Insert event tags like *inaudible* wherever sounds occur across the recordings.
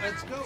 Let's go.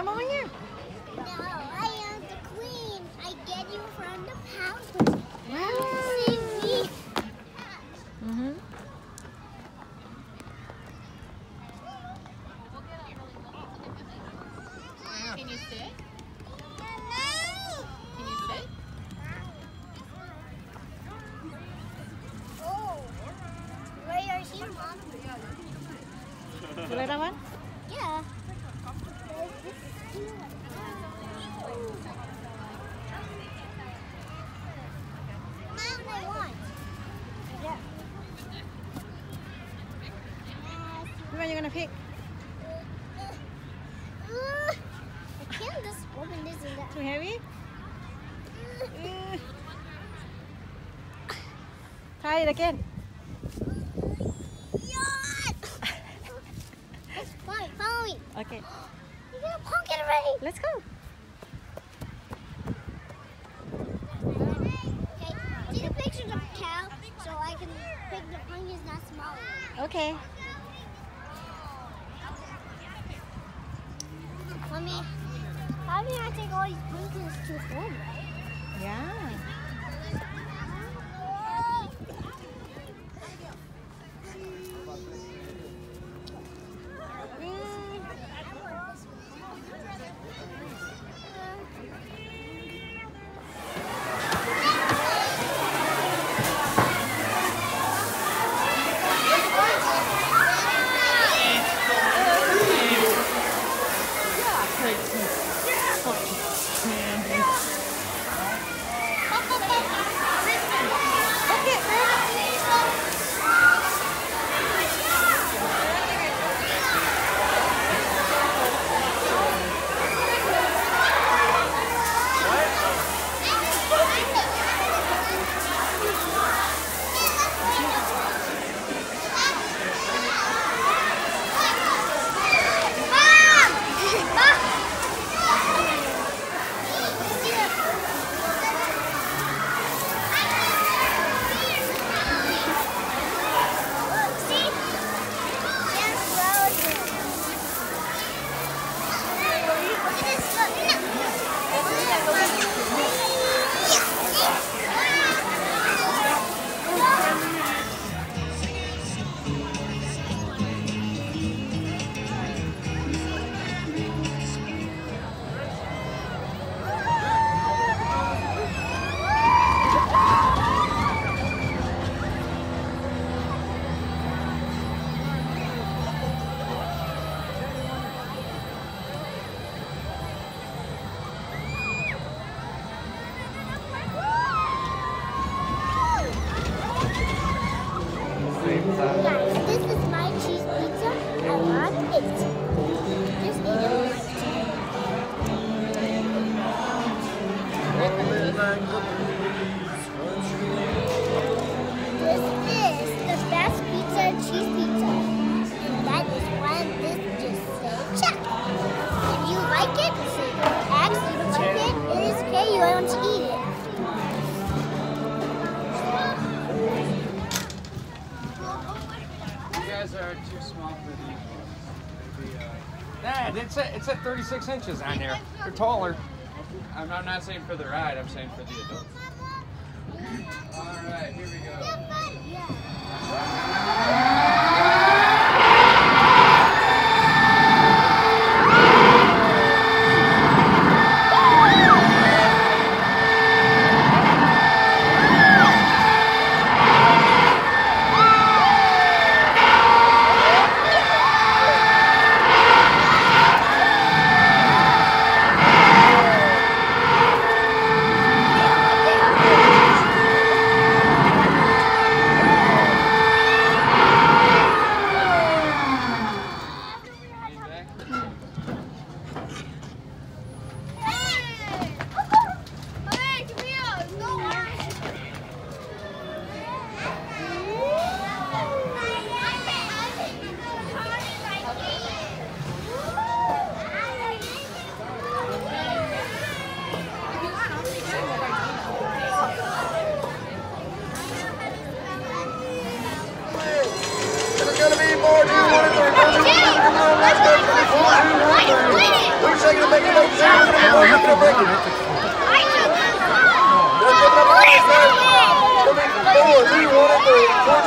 Come on in. No, I am the queen. I get you from the palace. See. Mm-hmm. Can you sit? Can you sit? Oh. Right are here, Mom. Boleh lawan? Yeah. Mom, Yeah. Which one you gonna pick? Uh, I can't just open this and that. Too heavy? Uh. Try it again. *laughs* Fine, follow me. Okay. You're gonna pocket already. Let's go. Okay, take a picture of cow so I can pick the pumpkins not. Okay. Mommy, how do I take all these pumpkins to home, right? Yeah. Guys, it's at, it's at 36 inches on here. They're taller. I'm, I'm not saying for the ride, I'm saying for the adults. Alright, here we go. Boa,